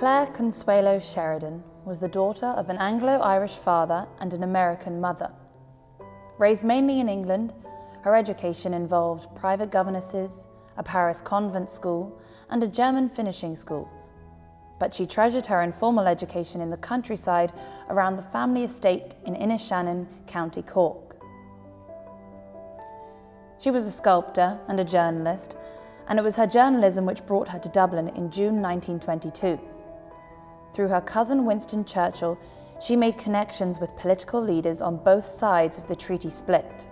Clare Consuelo Sheridan was the daughter of an Anglo Irish father and an American mother. Raised mainly in England, her education involved private governesses, a Paris convent school, and a German finishing school. But she treasured her informal education in the countryside around the family estate in Inishannon, County Cork. She was a sculptor and a journalist, and it was her journalism which brought her to Dublin in June 1922. Through her cousin Winston Churchill, she made connections with political leaders on both sides of the treaty split.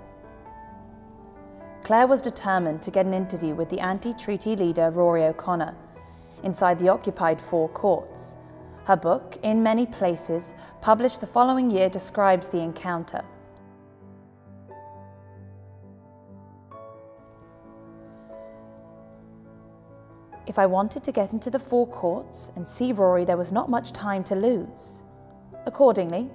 Clare was determined to get an interview with the anti-treaty leader Rory O'Connor inside the occupied Four Courts. Her book, In Many Places, published the following year, describes the encounter. If I wanted to get into the Four Courts and see Rory, there was not much time to lose. Accordingly,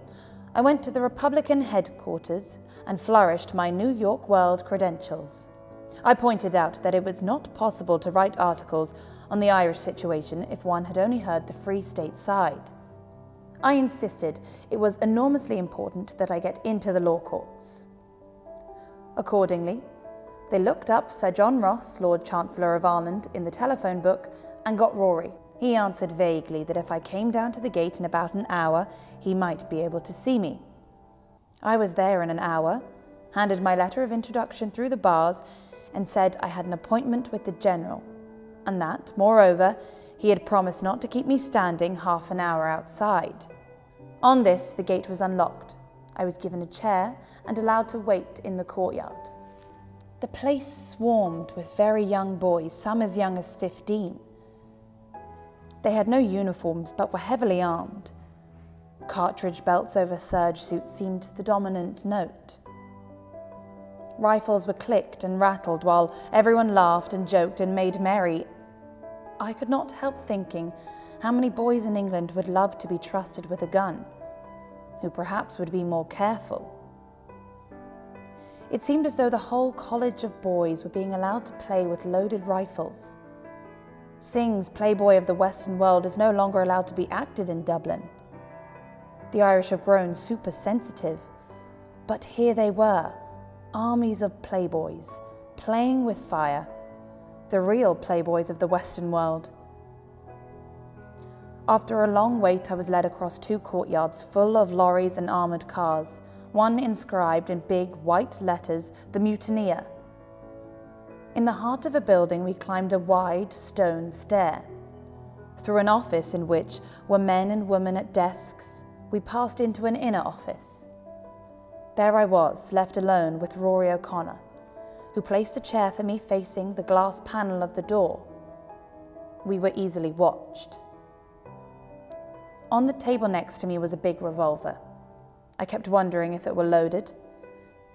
I went to the Republican headquarters and flourished my New York World credentials. I pointed out that it was not possible to write articles on the Irish situation if one had only heard the Free State side. I insisted it was enormously important that I get into the law courts. Accordingly, they looked up Sir John Ross, Lord Chancellor of Ireland, in the telephone book and got Rory. He answered vaguely that if I came down to the gate in about an hour, he might be able to see me. I was there in an hour, handed my letter of introduction through the bars, and said I had an appointment with the General, and that, moreover, he had promised not to keep me standing half an hour outside. On this, the gate was unlocked. I was given a chair and allowed to wait in the courtyard. The place swarmed with very young boys, some as young as 15. They had no uniforms but were heavily armed. Cartridge belts over serge suits seemed the dominant note. Rifles were clicked and rattled while everyone laughed and joked and made merry. I could not help thinking how many boys in England would love to be trusted with a gun, who perhaps would be more careful. It seemed as though the whole college of boys were being allowed to play with loaded rifles. Synge's Playboy of the Western World is no longer allowed to be acted in Dublin. The Irish have grown super sensitive, but here they were, armies of playboys, playing with fire, the real playboys of the Western world. After a long wait, I was led across two courtyards full of lorries and armoured cars one inscribed in big white letters, the mutineer. In the heart of a building, we climbed a wide stone stair. Through an office in which were men and women at desks, we passed into an inner office. There I was, left alone with Rory O'Connor, who placed a chair for me facing the glass panel of the door. We were easily watched. On the table next to me was a big revolver. I kept wondering if it were loaded.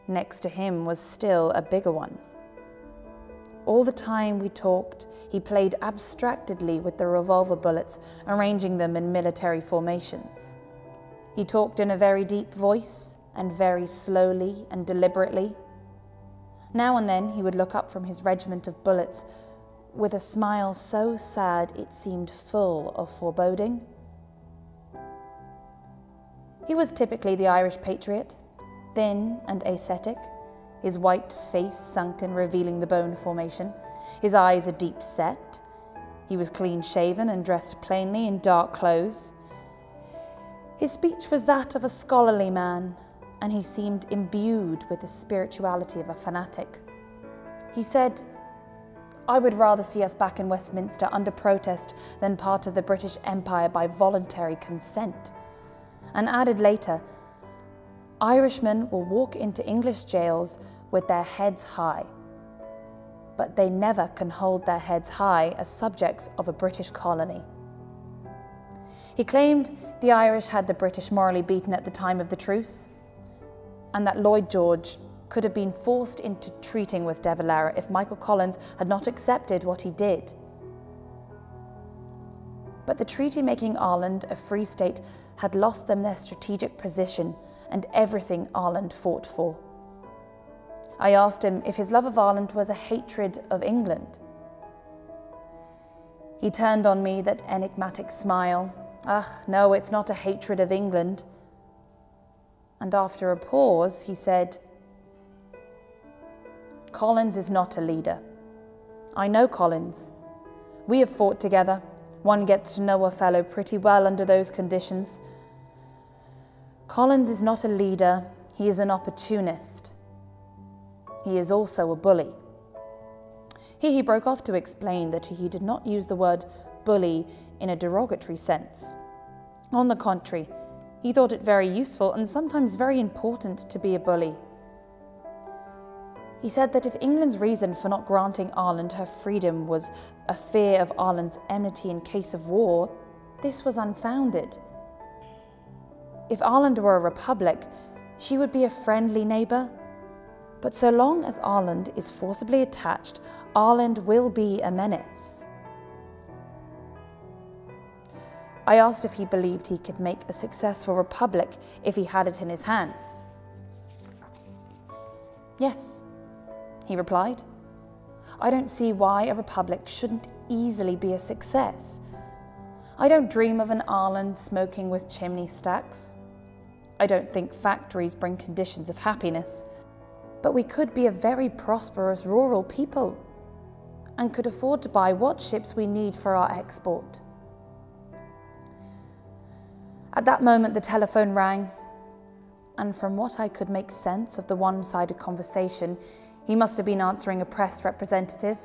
Next to him was still a bigger one. All the time we talked, he played abstractedly with the revolver bullets, arranging them in military formations. He talked in a very deep voice and very slowly and deliberately. Now and then he would look up from his regiment of bullets with a smile so sad it seemed full of foreboding. He was typically the Irish patriot, thin and ascetic, his white face sunken, revealing the bone formation, his eyes a deep set. He was clean shaven and dressed plainly in dark clothes. His speech was that of a scholarly man, and he seemed imbued with the spirituality of a fanatic. He said, I would rather see us back in Westminster under protest than part of the British Empire by voluntary consent and added later, Irishmen will walk into English jails with their heads high, but they never can hold their heads high as subjects of a British colony. He claimed the Irish had the British morally beaten at the time of the truce, and that Lloyd George could have been forced into treating with De Valera if Michael Collins had not accepted what he did. But the treaty making Ireland a free state had lost them their strategic position and everything Ireland fought for. I asked him if his love of Ireland was a hatred of England. He turned on me that enigmatic smile. Ah, no, it's not a hatred of England. And after a pause, he said, Collins is not a leader. I know Collins. We have fought together. One gets to know a fellow pretty well under those conditions. Collins is not a leader, he is an opportunist. He is also a bully. Here he broke off to explain that he did not use the word bully in a derogatory sense. On the contrary, he thought it very useful and sometimes very important to be a bully. He said that if England's reason for not granting Ireland her freedom was a fear of Ireland's enmity in case of war, this was unfounded. If Ireland were a republic, she would be a friendly neighbour. But so long as Ireland is forcibly attached, Ireland will be a menace. I asked if he believed he could make a successful republic if he had it in his hands. Yes, he replied. I don't see why a republic shouldn't easily be a success. I don't dream of an Ireland smoking with chimney stacks. I don't think factories bring conditions of happiness. But we could be a very prosperous rural people and could afford to buy what ships we need for our export. At that moment, the telephone rang, and from what I could make sense of the one sided conversation, he must have been answering a press representative.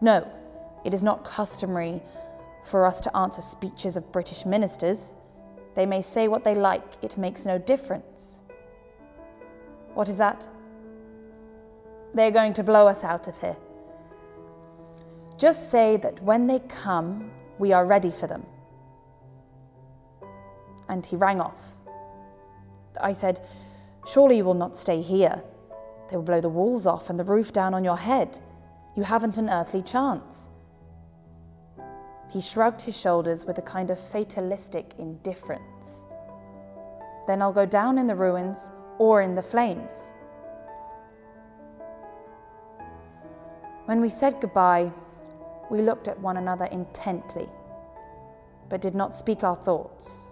No, it is not customary for us to answer speeches of British ministers. They may say what they like, it makes no difference. What is that? They're going to blow us out of here. Just say that when they come, we are ready for them. And he rang off. I said, Surely you will not stay here. They will blow the walls off and the roof down on your head. You haven't an earthly chance. He shrugged his shoulders with a kind of fatalistic indifference. Then I'll go down in the ruins or in the flames. When we said goodbye, we looked at one another intently, but did not speak our thoughts.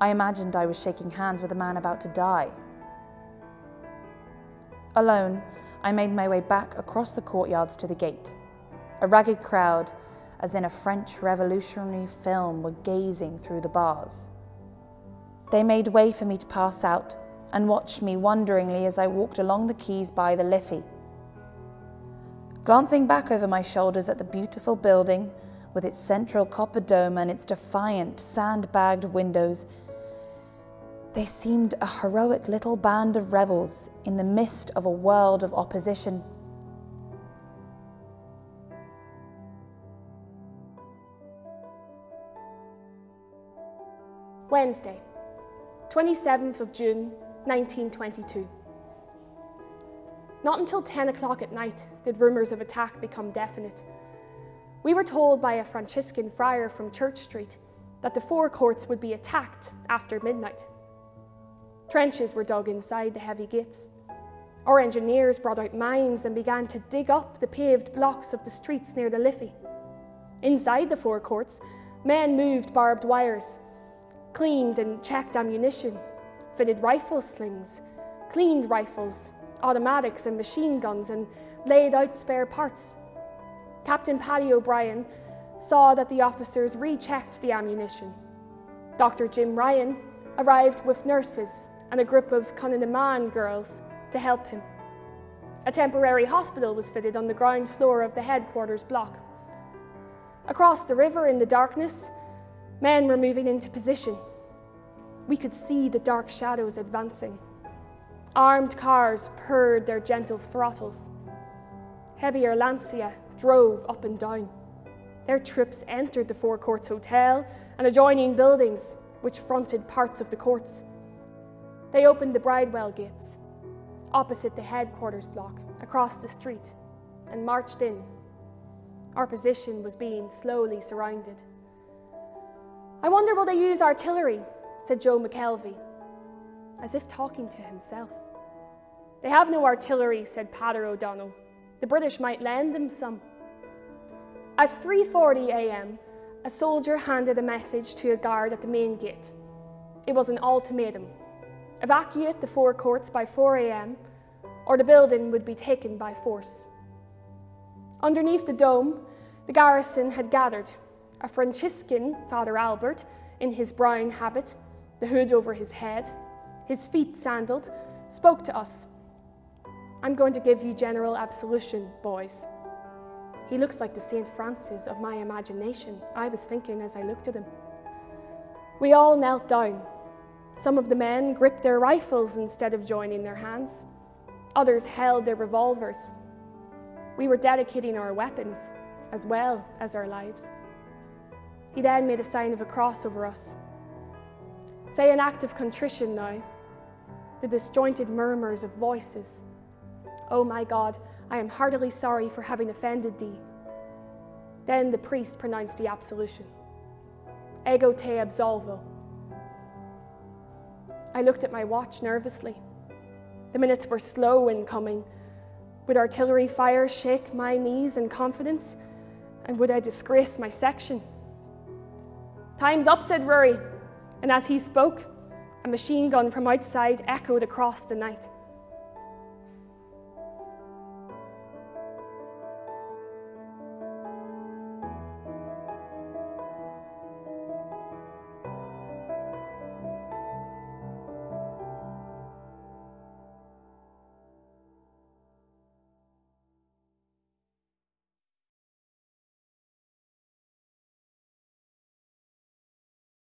I imagined I was shaking hands with a man about to die. Alone, I made my way back across the courtyards to the gate. A ragged crowd, as in a French revolutionary film, were gazing through the bars. They made way for me to pass out and watched me wonderingly as I walked along the quays by the Liffey. Glancing back over my shoulders at the beautiful building with its central copper dome and its defiant, sand-bagged windows, they seemed a heroic little band of rebels in the midst of a world of opposition. Wednesday, 27th of June, 1922. Not until 10 o'clock at night did rumours of attack become definite. We were told by a Franciscan friar from Church Street that the Four Courts would be attacked after midnight. Trenches were dug inside the heavy gates. Our engineers brought out mines and began to dig up the paved blocks of the streets near the Liffey. Inside the Four Courts, men moved barbed wires, cleaned and checked ammunition, fitted rifle slings, cleaned rifles, automatics and machine guns, and laid out spare parts. Captain Paddy O'Brien saw that the officers rechecked the ammunition. Dr. Jim Ryan arrived with nurses and a group of Cumann na mBan girls to help him. A temporary hospital was fitted on the ground floor of the headquarters block. Across the river in the darkness, men were moving into position. We could see the dark shadows advancing. Armed cars purred their gentle throttles. Heavier Lancia drove up and down. Their troops entered the Four Courts Hotel and adjoining buildings, which fronted parts of the courts. They opened the Bridewell gates, opposite the headquarters block, across the street, and marched in. Our position was being slowly surrounded. I wonder will they use artillery, said Joe McKelvey, as if talking to himself. They have no artillery, said Peadar O'Donnell. The British might lend them some. At 3:40 a.m., a soldier handed a message to a guard at the main gate. It was an ultimatum. Evacuate the four courts by 4 a.m., or the building would be taken by force. Underneath the dome, the garrison had gathered. A Franciscan, Father Albert, in his brown habit, the hood over his head, his feet sandaled, spoke to us. I'm going to give you general absolution, boys. He looks like the St. Francis of my imagination, I was thinking as I looked at him. We all knelt down. Some of the men gripped their rifles instead of joining their hands. Others held their revolvers. We were dedicating our weapons as well as our lives. He then made a sign of a cross over us. Say an act of contrition now, the disjointed murmurs of voices. Oh my God, I am heartily sorry for having offended thee. Then the priest pronounced the absolution. Ego te absolvo. I looked at my watch nervously. The minutes were slow in coming. Would artillery fire shake my knees in confidence? And would I disgrace my section? Time's up, said Rory. And as he spoke, a machine gun from outside echoed across the night.